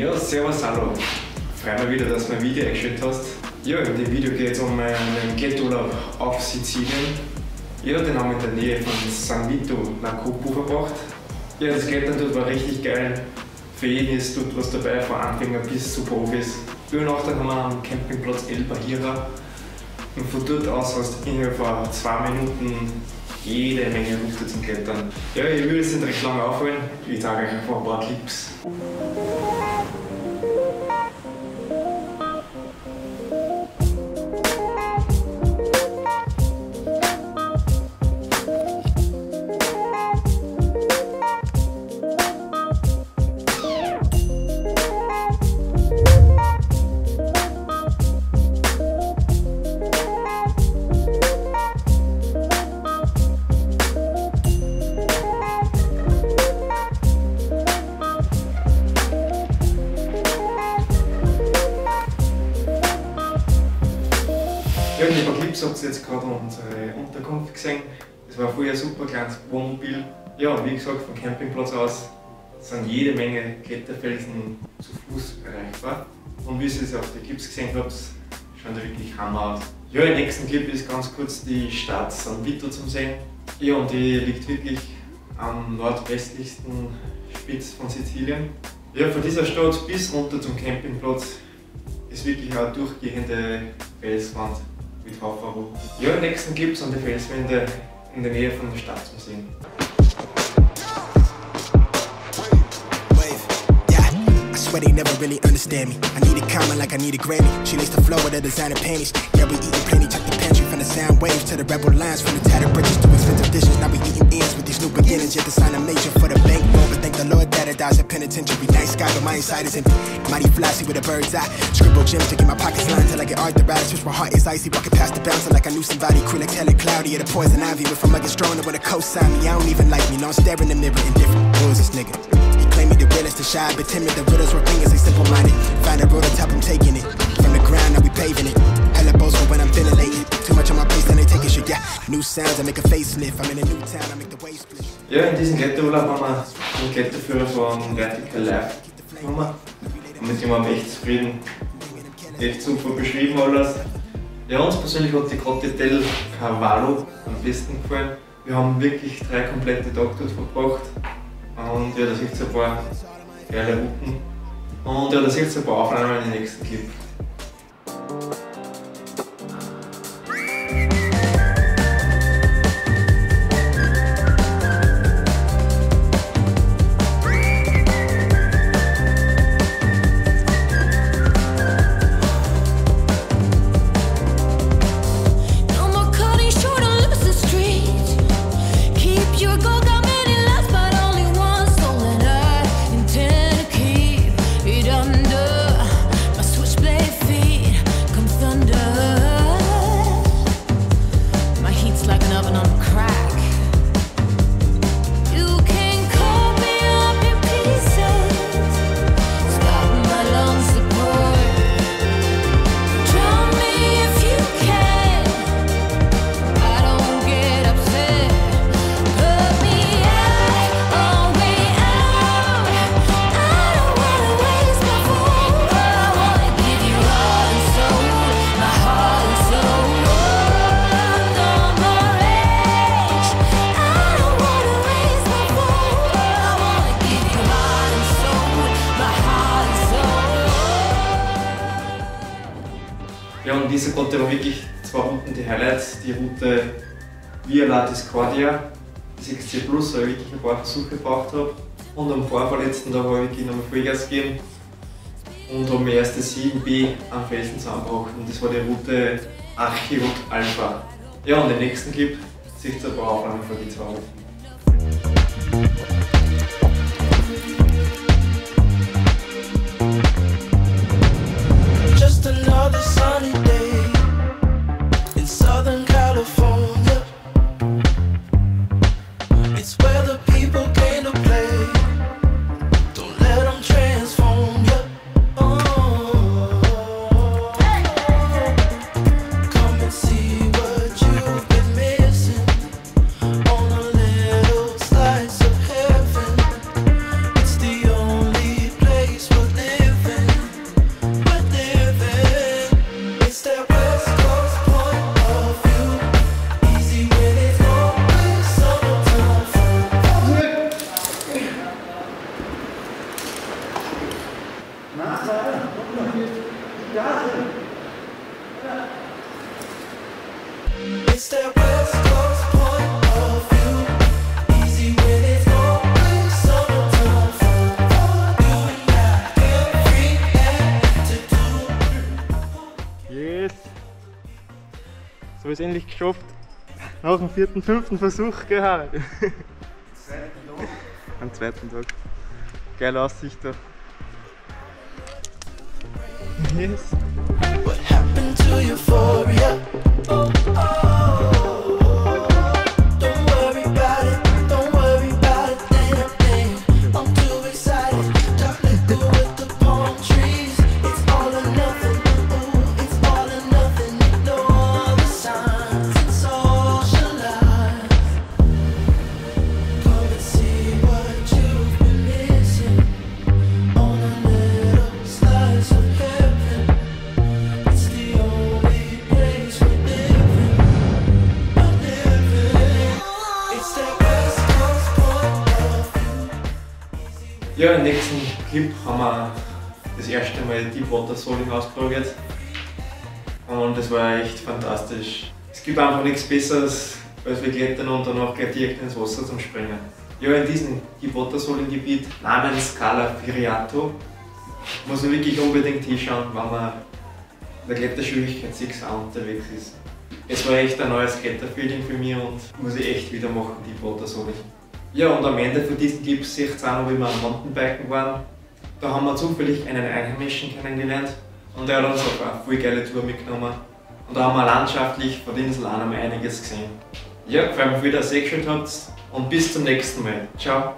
Ja, servus, hallo. Freue mich wieder, dass du mein Video eingeschaltet hast. Ja, in dem Video geht es um meinen Getturlaub auf Sizilien. Ja, den haben wir in der Nähe von San Vito nach Kopu verbracht. Ja, das Klettern dort war richtig geil. Für jeden ist dort was dabei, von Anfänger bis zu Profis. Übernachtet haben wir am Campingplatz El Bahira. Und von dort aus hast du innerhalb von zwei Minuten jede Menge Route zum Klettern. Ja, ich will es nicht recht lange aufholen. Ich sage euch einfach ein paar Clips. Unsere Unterkunft gesehen. Das war vorher ein super kleines Wohnmobil. Ja, und wie gesagt, vom Campingplatz aus sind jede Menge Kletterfelsen zu Fuß erreichbar. Und wie ihr es auf den Clips gesehen habt, schauen die wirklich Hammer aus. Ja, im nächsten Clip ist ganz kurz die Stadt San Vito zum Sehen. Ja, und die liegt wirklich am nordwestlichsten Spitz von Sizilien. Ja, von dieser Stadt bis runter zum Campingplatz ist wirklich eine durchgehende Felswand mit Haufen Ja, im nächsten Clip sind die Felswände in der Nähe von der swear they never really understand me. I need a comma like I need a Grammy. She lays the flow with the designer panties. Yeah, we eating plenty, check the pantry from the sound waves to the rebel lines, from the tattered bridges to expensive dishes. Now we eating ends with these new beginnings. Yet the sign of major for the bankroll, the Lord that it dies in penitentiary. Night sky, but my inside is empty. Mighty flashy with a bird's eye. Scribble gems to get my pockets lined till I get arthritis. Switch my heart is icy, walking past the bouncer like I knew somebody. Like hella cloudy, or the poison ivy. Went from like a stronger with a cosign me. I don't even like me, no, I'm staring in the mirror indifferent. Who is this nigga? He claim me the realest, the shy, but timid. The riddles were fingers, they simple minded. Find a road top, I'm taking it. From the ground, now we paving it. Hella bozo when I'm ventilating. Too much on my plate, then they taking shit, yeah. New sounds, I make a facelift. I'm in a new town, I make the waves split. Ja, in diesem Kletterurlaub haben wir den Kletterführer von Vertical Life genommen. Und mit dem waren wir echt zufrieden. Echt super beschrieben alles. Ja, uns persönlich hat die Grotte del Carvalho am besten gefallen. Wir haben wirklich drei komplette Tage dort verbracht. Und ja, da seht ihr ein paar geile Routen. Und ja, da seht ihr ein paar Aufnahmen in den nächsten Clip. Und diese Grotte war wirklich zwei Routen die Highlights. Die Route Via La Discordia, die 6C Plus, weil ich wirklich ein paar Versuche gebraucht habe. Und am vorverletzten Tag habe ich wirklich nochmal Vollgas gegeben und habe mein erstes 7B am Felsen zusammengebracht. Und das war die Route Archirut Alpha. Ja, und im nächsten Clip seht ihr ein paar Aufnahmen von den zwei Routen. Ist endlich geschafft. Nach dem vierten, fünften Versuch gehabt. Am zweiten Tag. Geile Aussicht da. Yes! What happened to euphoria? Ja, im nächsten Clip haben wir das erste Mal Deepwater Soling ausprobiert. Und es war echt fantastisch. Es gibt einfach nichts Besseres, als wir klettern und danach gleich direkt ins Wasser zum Springen. Ja, in diesem Deepwater Soling Gebiet namens Scala Firiato muss man wirklich unbedingt hinschauen, wenn man in der Kletterschwierigkeit 6a unterwegs ist. Es war echt ein neues Kletterfeeling für mich und muss ich echt wieder machen, Deepwater Soling. Ja, und am Ende von diesen Clips seht ihr auch noch, wie wir am Mountainbiken waren. Da haben wir zufällig einen Einheimischen kennengelernt und der hat uns auf eine voll geile Tour mitgenommen. Und da haben wir landschaftlich von der Insel auch noch einiges gesehen. Ja, freue mich wieder, dass ihr eingeschaltet habt und bis zum nächsten Mal. Ciao!